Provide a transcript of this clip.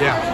Yeah.